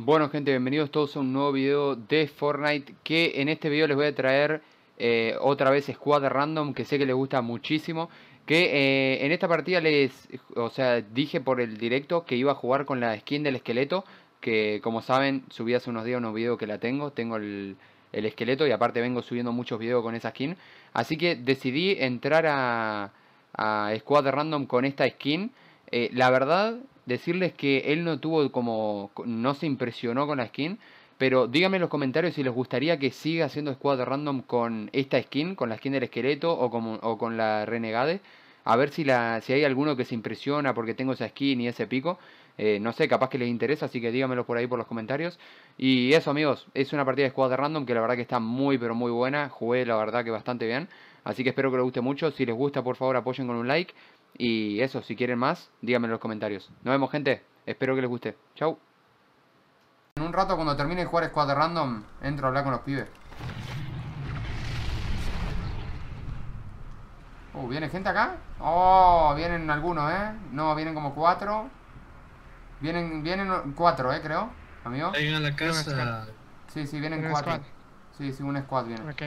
Bueno gente, bienvenidos todos a un nuevo video de Fortnite Que en este video les voy a traer eh, otra vez Squad Random Que sé que les gusta muchísimo Que eh, en esta partida les, o sea, dije por el directo que iba a jugar con la skin del esqueleto Que como saben, subí hace unos días unos videos que la tengo Tengo el, esqueleto y aparte vengo subiendo muchos videos con esa skin. Así que decidí entrar a, a Squad Random con esta skin. Eh, La verdad decirles que él no tuvo como, no se impresionó con la skin, pero díganme en los comentarios si les gustaría que siga haciendo squad random con esta skin, con la skin del esqueleto o con, o con la renegade. A ver si, la, si hay alguno que se impresiona porque tengo esa skin y ese pico. Eh, no sé, capaz que les interesa, así que díganmelo por ahí por los comentarios. Y eso amigos, es una partida de squad random que la verdad que está muy pero muy buena. Jugué la verdad que bastante bien. Así que espero que les guste mucho. Si les gusta, por favor apoyen con un like. Y eso, si quieren más, díganme en los comentarios. Nos vemos, gente. Espero que les guste. Chau. En un rato, cuando termine de jugar Squad Random, entro a hablar con los pibes. Uh, ¿viene gente acá? Oh, vienen algunos, ¿eh? No, vienen como cuatro. Vienen, vienen cuatro, ¿eh? Creo, amigo. Ahí en la casa. Sí, sí, vienen cuatro. Sí, sí, un squad viene. Ok.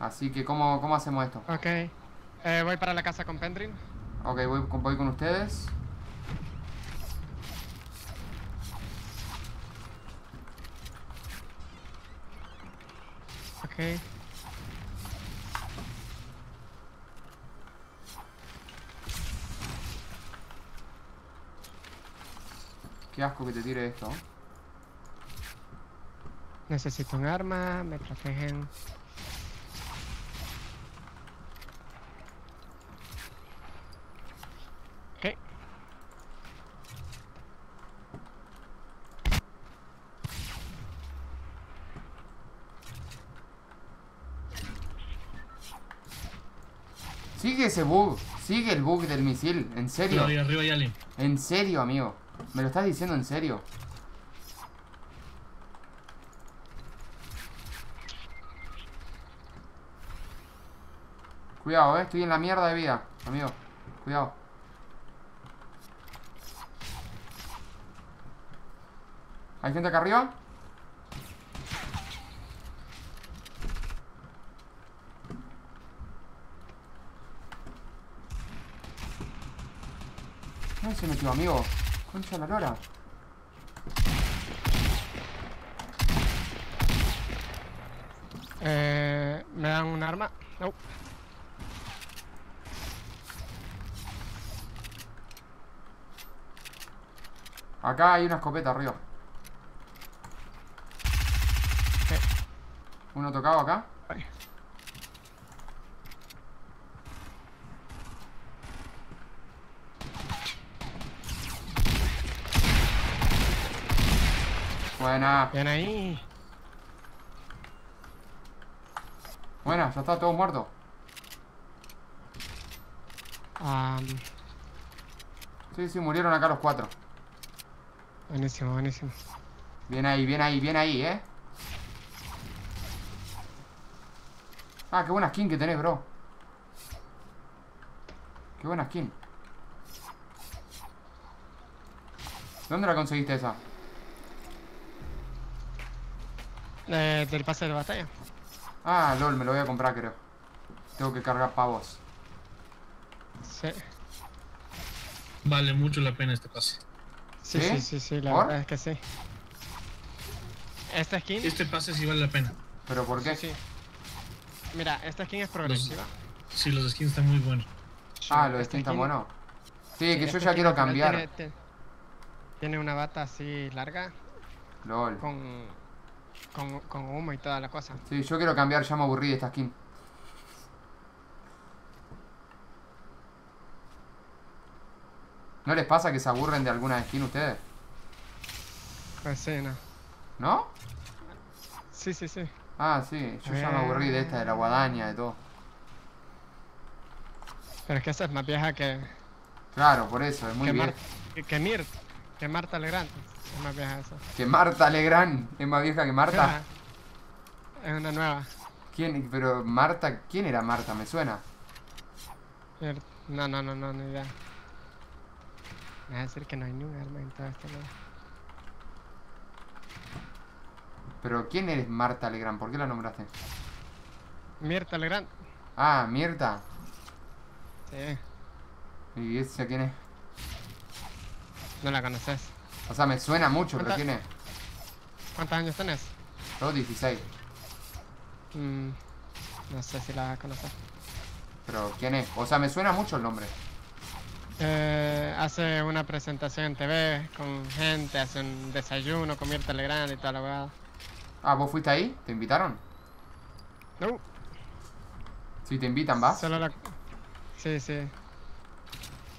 Así que, ¿cómo, cómo hacemos esto? Ok. Eh, voy para la casa con Pendrin. Ok, voy, voy con ustedes. Ok. Qué asco que te tire esto. Necesito un arma, me protegen Sigue ese bug. Sigue el bug del misil. En serio. Arriba, arriba hay alguien. En serio, amigo. ¿Me lo estás diciendo en serio? Cuidado, eh. Estoy en la mierda de vida, amigo. Cuidado. ¿Hay gente acá arriba? ¿Dónde se metió, amigo? Concha la lora. Eh, ¿Me dan un arma? No. Acá hay una escopeta arriba. Uno tocado acá. Buena. Bien ahí. Buena, ya está todo muerto. Sí, sí, murieron acá los cuatro. Buenísimo, buenísimo. Bien ahí, bien ahí, bien ahí, eh. Ah, qué buena skin que tenés, bro. Qué buena skin. ¿Dónde la conseguiste esa? Eh, del pase de batalla. Ah, lol, me lo voy a comprar, creo. Tengo que cargar pavos. Sí. Vale mucho la pena este pase. Sí, sí, sí, sí, la verdad es que sí. Esta skin. Este pase sí vale la pena. ¿Pero por qué? Sí. Mira, esta skin es progresiva. sí, los skins están muy buenos. Ah, los skins están buenos. Sí, que yo ya quiero cambiar. Tiene, tiene, una bata así larga. LOL. Con con, con humo y toda la cosa. Sí, yo quiero cambiar, ya me aburrí de esta skin. ¿No les pasa que se aburren de alguna skin ustedes? Pues sí, no. ¿No? Sí, sí, sí. Ah, sí, yo ya me aburrí de esta, de la guadaña, de todo. Pero es que esa es más vieja que... Claro, por eso, es muy vieja. que, que Mirt, que Marta Legrand. Es más vieja esa. Que Marta Legrand es más vieja que Marta. Es una nueva. ¿Quién? Pero Marta, ¿quién era Marta? Me suena. No, no, no, no, ni idea. Me va a decir que no hay ni un arma en todo este lado. Pero ¿quién eres Marta Legrand? ¿Por qué la nombraste? Mirta Legrand. Ah, Mirta. Sí. ¿Y esa quién es? No la conoces. O sea, me suena mucho, pero ¿Cuánta- ¿quién es? ¿Cuántos años tenés? Yo 16. Mm, no sé si la conoces. Pero ¿quién es? O sea, me suena mucho el nombre. Eh, hace una presentación en TV con gente, hace un desayuno con Mirta Legrand y toda la. Ah, ¿vos fuiste ahí? ¿Te invitaron? No, Si te invitan, ¿vas? solo la... Sí, sí.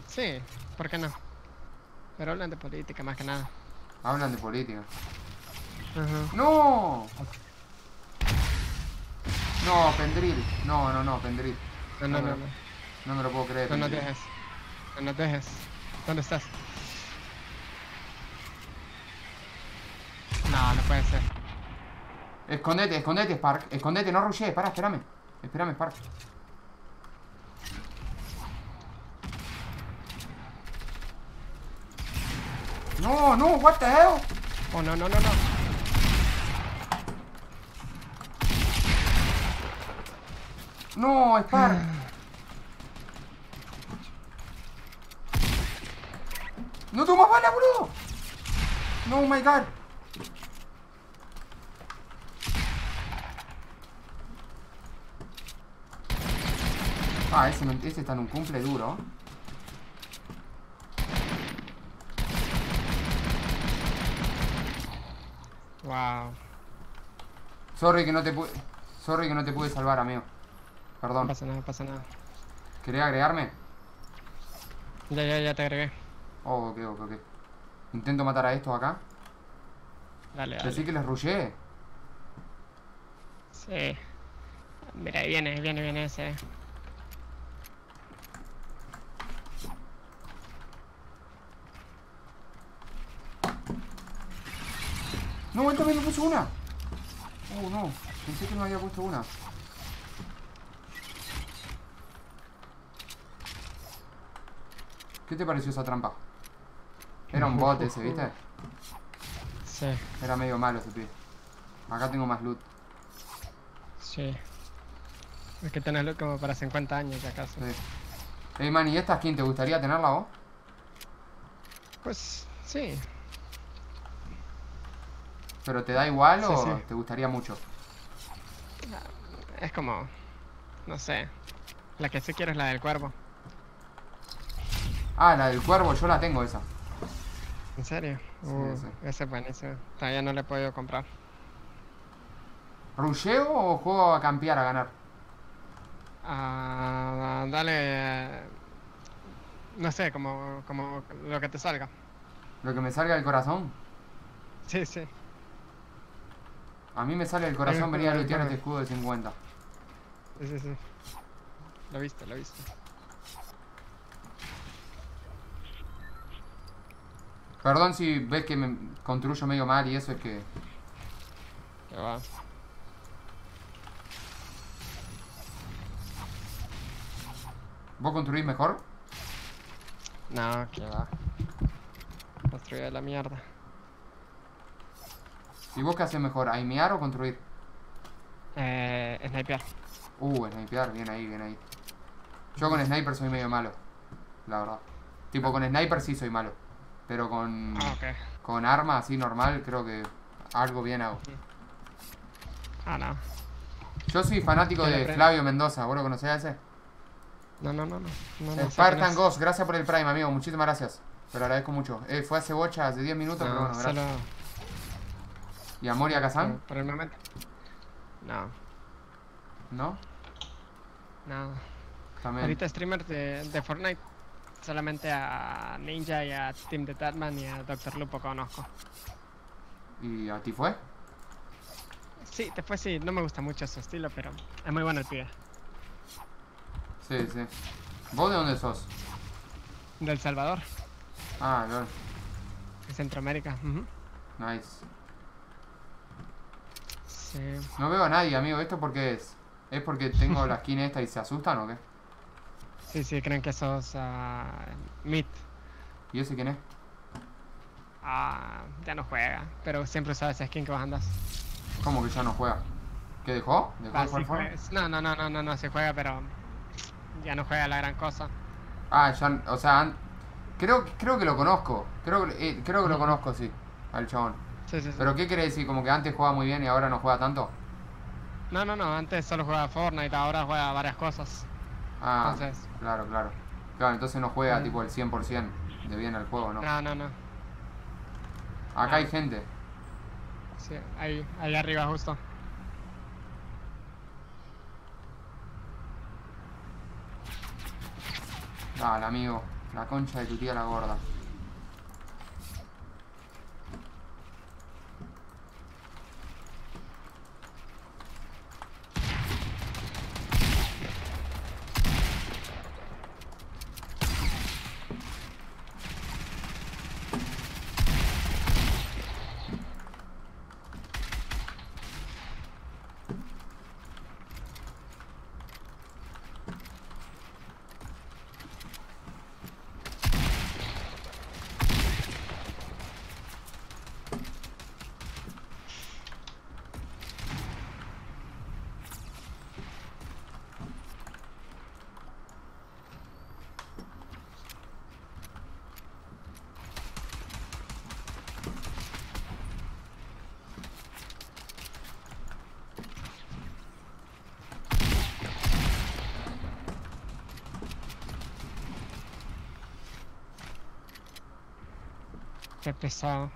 Sí, ¿por qué no? Pero hablan de política más que nada. Hablan de política. Ajá. ¡No! No, Pendril. No, no, no, Pendril. No, no, No, no, no. no. No me lo puedo creer. No Pendril. dejes. No nos dejes. ¿Dónde estás? No, no puede ser. Escondete, escondete, Spark. Escondete, no rushes. Para, espérame. Espérame, Spark. No, no, what the hell? Oh, no, no, no, no. No, Spark. No toma bala, boludo. No, my god. Ah, ese, ese está en un cumple duro. Wow. Sorry que no te pude. Sorry que no te pude salvar, amigo. No Perdón. pasa nada, no pasa nada. ¿Querés agregarme? Ya, ya, ya te agregué. Oh, ok, ok, ok. Intento matar a estos acá. Dale, dale. Decí que les rushé. Sí. Mira, ahí viene, viene, viene ese. No, él también me puso una. Oh, no. Pensé que no había puesto una. ¿Qué te pareció esa trampa? Era un bot ese, ¿viste? Sí, Era medio malo ese pibe. Acá tengo más loot. sí. Es que tenés como para 50 años, ya acaso. Sí. Ey, man, ¿y esta skin te gustaría tenerla vos? Pues, sí. ¿Pero te da igual Sí, o sí. te gustaría mucho? Es como... No sé. La que sí quiero es la del cuervo. Ah, la del cuervo, yo la tengo esa. ¿En serio? Sí, Uh, sí. Ese es buenísimo. Todavía no le he podido comprar. ¿Rusheo o juego a campear a ganar? Ah, dale... eh, No sé, como, como lo que te salga. Lo que me salga del corazón. Sí, sí. A mí me sale del corazón venir a lootear este escudo de 50. Sí, sí, sí. Lo viste, lo viste. Perdón si ves que me construyo medio mal y eso es que... Que va. ¿Vos construís mejor? No, que va. Construido de la mierda. ¿Y vos qué haces mejor? ¿Aimear o construir? Eh, sniper. Uh, snipear, bien ahí, bien ahí. Yo con sniper soy medio malo. La verdad. Tipo, con sniper sí soy malo. Pero con, Ah, ok. con arma así normal creo que algo bien hago. Ah, no. Yo soy fanático de. Flavio Mendoza. ¿Vos lo conocés a ese? No, no, no, no. no, Spartan. Ghost, gracias por el Prime, amigo. Muchísimas gracias. Te lo agradezco mucho. Eh, fue hace bocha, hace 10 minutos, pero No, bueno, gracias. solo ¿Y a Moria Kazan? por el momento. No, ¿No? no. También. Ahorita streamer de, de Fortnite. Solamente a Ninja y a Team de Tatman y a Dr. Lupo conozco. ¿Y a ti fue? Sí, después sí, no me gusta mucho su estilo, pero es muy bueno el pibe. Sí, sí. ¿Vos de dónde sos? Del Salvador, Ah, de Centroamérica. ujú. Nice. Sí. No veo a nadie, amigo. ¿Esto por qué es? ¿Es porque tengo la skin esta y se asustan o qué? Sí, sí, creen que sos Meat. ¿Y ese quién es? Ah, ya no juega, pero siempre usaba esa skin que vos andas. ¿Cómo que ya no juega? ¿Qué dejó? ¿Dejó Ah, de jugar sí juega- No, no, no, no, no, no, se juega, pero ya no juega la gran cosa. Ah, ya, o sea, creo, creo que lo conozco. Creo, que- eh, creo que lo conozco, sí, al chabón. Sí, sí, sí. ¿Pero qué quiere decir? ¿Como que antes jugaba muy bien y ahora no juega tanto? No, no, no, antes solo jugaba Fortnite, ahora juega varias cosas. Ah, Entonces- claro, claro. Claro, entonces no juega tipo el 100% de bien al juego, ¿no? No, no, no. Acá no. hay gente. Sí, ahí, ahí arriba justo. Dale, amigo. La concha de tu tía la gorda. Qué pesado.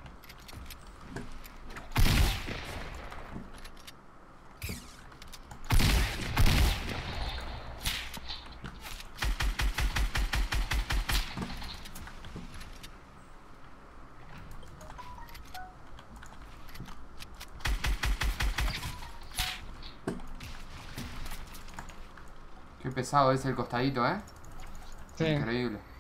Qué pesado es el costadito, ¿eh? Sí. Increíble.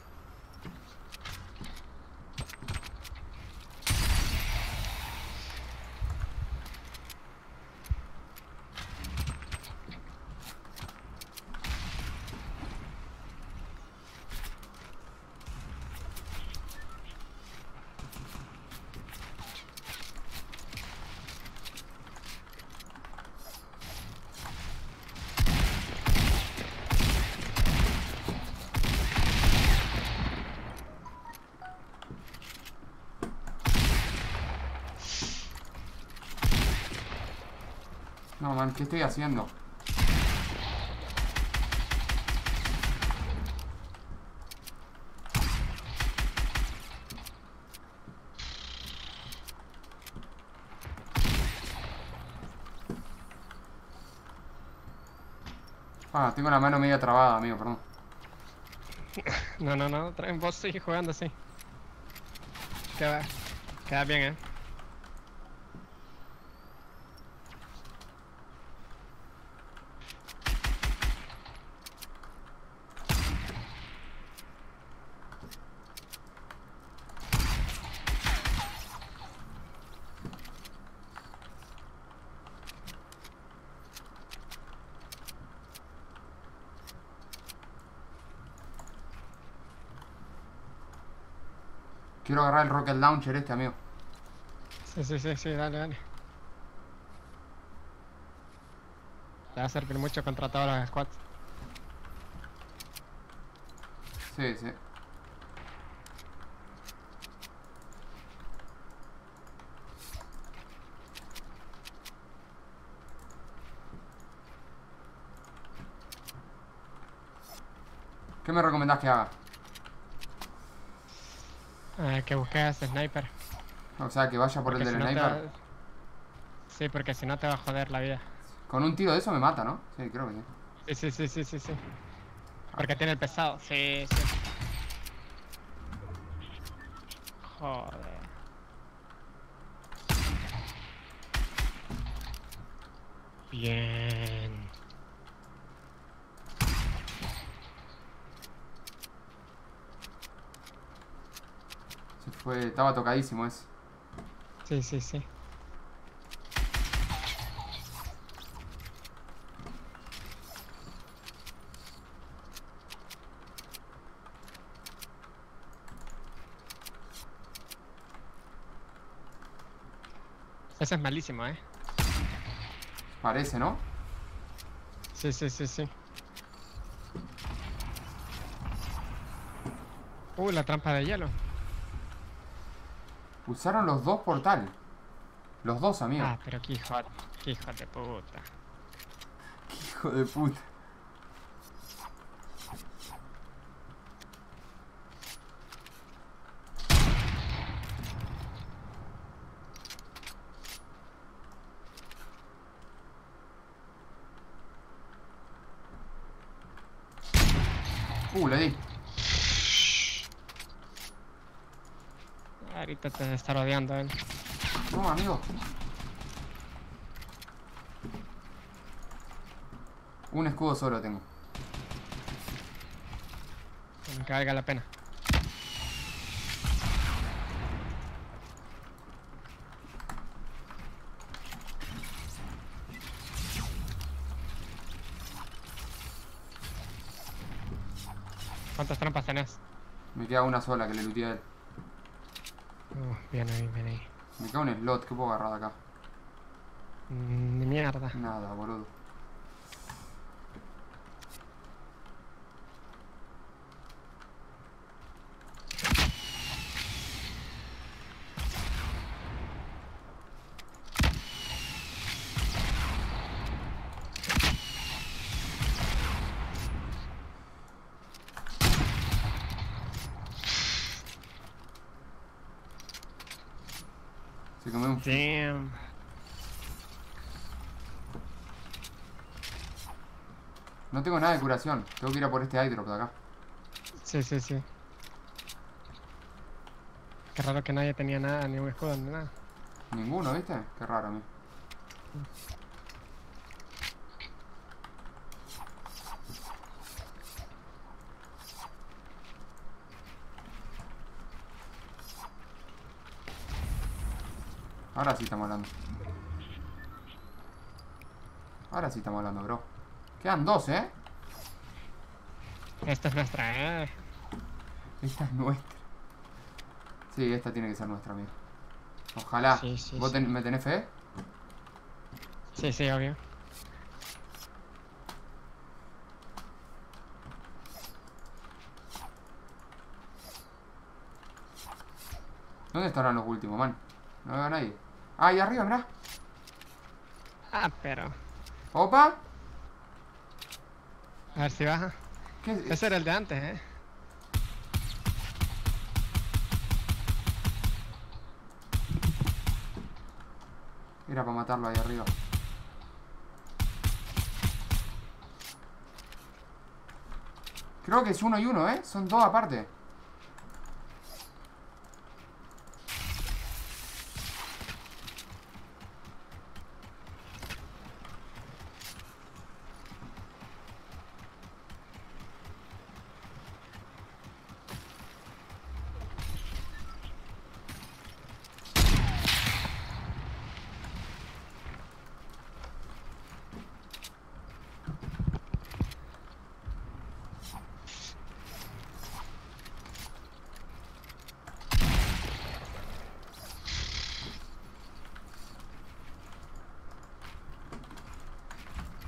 No, man, ¿qué estoy haciendo? Ah, tengo la mano media trabada, amigo, perdón. No, no, no, vos sigue jugando así. Queda, queda bien, eh. Quiero agarrar el rocket launcher este, amigo. Sí, sí, sí, sí, dale, dale. Te va a servir mucho contra todos los squads. Sí, sí. ¿Qué me recomendás que haga? Eh, que busques sniper. O sea, que vaya por el del si no te sniper. Sí, porque si no te va a joder la vida. Con un tiro de eso me mata, ¿no? Sí, creo que sí. Sí, sí, sí, sí, sí, sí. Porque tiene el pesado. Sí, sí. Joder. Bien. Fue, estaba tocadísimo ese. Sí, sí, sí. Ese es malísimo, ¿eh? Parece, ¿no? Sí, sí, sí, sí. Uh, la trampa de hielo. Usaron los dos portal. Los dos, amigo. Ah, pero qué hijo, qué hijo de puta. Hijo de puta. Uh, le di. Ahorita te está rodeando él. No, amigo. Un escudo solo tengo. Que valga la pena. ¿Cuántas trampas tenés? Me queda una sola que le luteé a él. Viene ahí, viene ahí. Me cago en el que puedo agarrar de acá. Mm, mierda. Nada, boludo. Damn. No tengo nada de curación. Tengo que ir a por este airdrop de acá. Sí, sí, sí. Qué raro que nadie tenía nada, ni un escudo, ni nada. Ninguno, ¿viste? Qué raro a mí. Ahora sí estamos hablando. Ahora sí estamos hablando, bro. Quedan dos, ¿eh? Esta es nuestra, eh. Esta es nuestra. Sí, esta tiene que ser nuestra, amigo. Ojalá. Sí, sí, ¿Vos sí. ten- me tenés fe? Sí, sí, obvio. ¿Dónde estarán los últimos, man? No veo a nadie. Ah, ahí arriba, mirá. Ah, pero. Opa. A ver si baja. Ese era el de antes, eh. Era para matarlo ahí arriba. Creo que es uno y uno, ¿eh? Son dos aparte.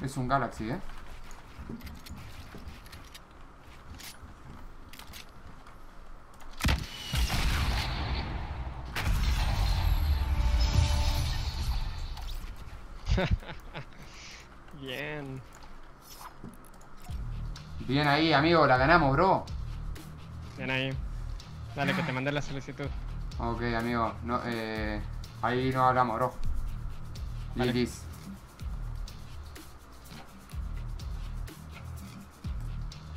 Es un Galaxy, ¿eh? Bien. Bien ahí, amigo. La ganamos, bro. Bien ahí. Dale, que te mandé la solicitud. Ok, amigo. No, eh, ahí no hablamos, bro. Vale. Lilis.